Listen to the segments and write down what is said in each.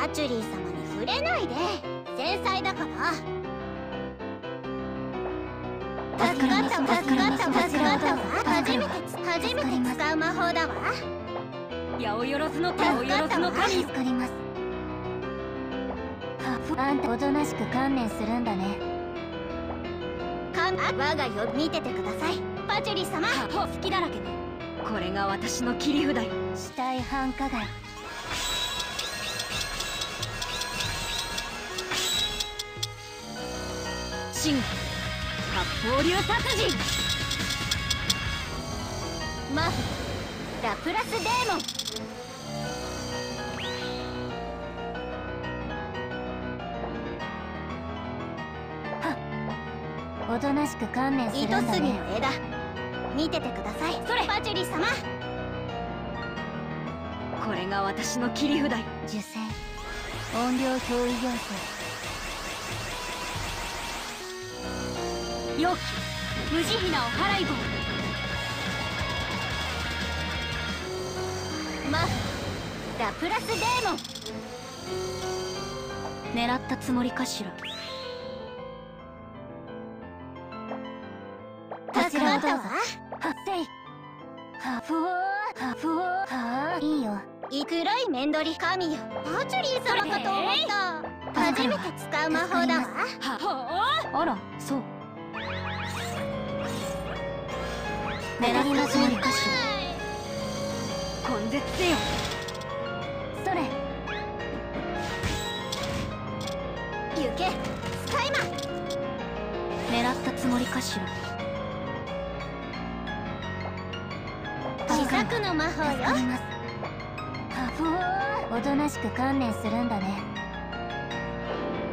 パチュリー様。に触れないで繊細だから助かったわ助かったわ助かったわ初めて初めて使う魔法だわ八百万の八百万の神助かりますはあんたおとなしく観念するんだねかん我が呼び見ててくださいパチュリー様。好きだらけねこれが私の切り札よ死体繁華街真八方流殺人。マフラプラスデーモン。おとなしく観念するん糸だね。杉の枝見ててください。それ。パチュリー様。これが私の切り札。よ受精。音量憑依要素無慈悲なお払い棒。マフラプラスデーモン。狙ったつもりかしら。助かったわ発生ハフオーハフオーはあいいよ。い黒い面取り神よ。パチュリー様かと思った。初めて使う魔法だわ。はあらそう狙りのつもりかし根絶せよ。それ。行け。スカイマン。狙ったつもりかしら。試作の魔法よ。おとなしく観念するんだね。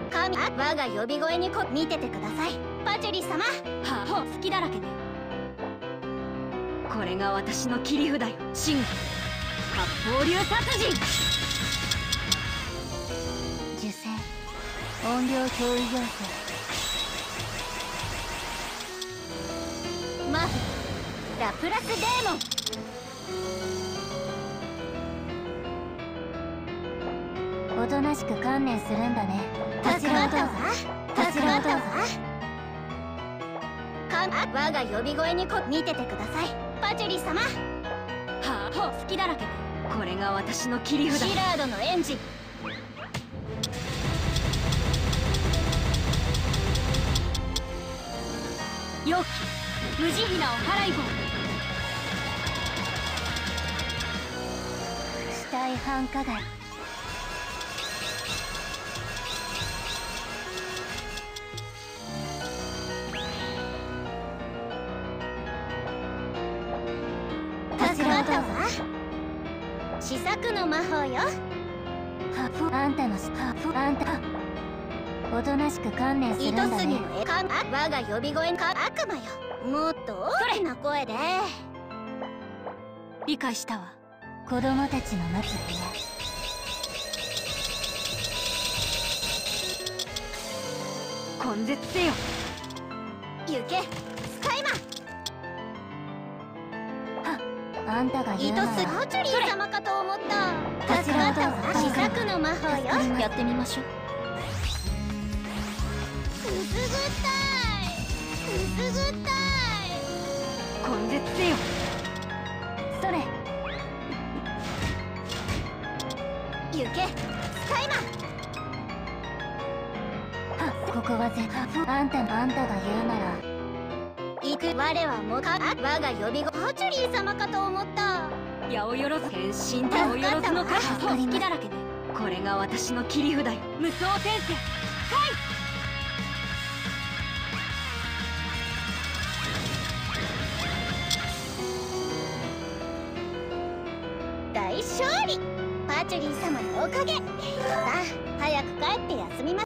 神。あ我が呼び声にこ見ててください。パチュリー様。はあ。好きだらけねこれが私の切り札よ。真八方流殺人。受精。音量憑依要素マフラプラスデーモン。おとなしく観念するんだね。助かったわ。助かったわ。我が呼び声にこ見ててくださいパチュリー様。はあ好きだらけねこれが私の切り札。シラードのエンジン。容器無慈悲なお払い棒。死体繁華街ったわ試作の魔法よハフあんたのハフ。あんたおとなしく観念するん糸だね杉の絵かあ我が呼び声か悪魔よもっと大きな声で理解したわ。子供たちの待つ部屋根絶せよ。行け。スカイマンあんたが言う糸なら。杉パチュリー様かと思った。助かったわ試作の魔法よ。やってみましょう。くすぐったい。くすぐったい。根絶せよ。それ。行け。スカイマンはここは絶ハフあんたあんたが言うなら行く。我はもかあ我が呼び声パチュリー様かと思った。八百万変身八百万のだらけねこれが私の切り札。よ無双転生大勝利。パチュリー様のおかげ。さあ早く帰って休みま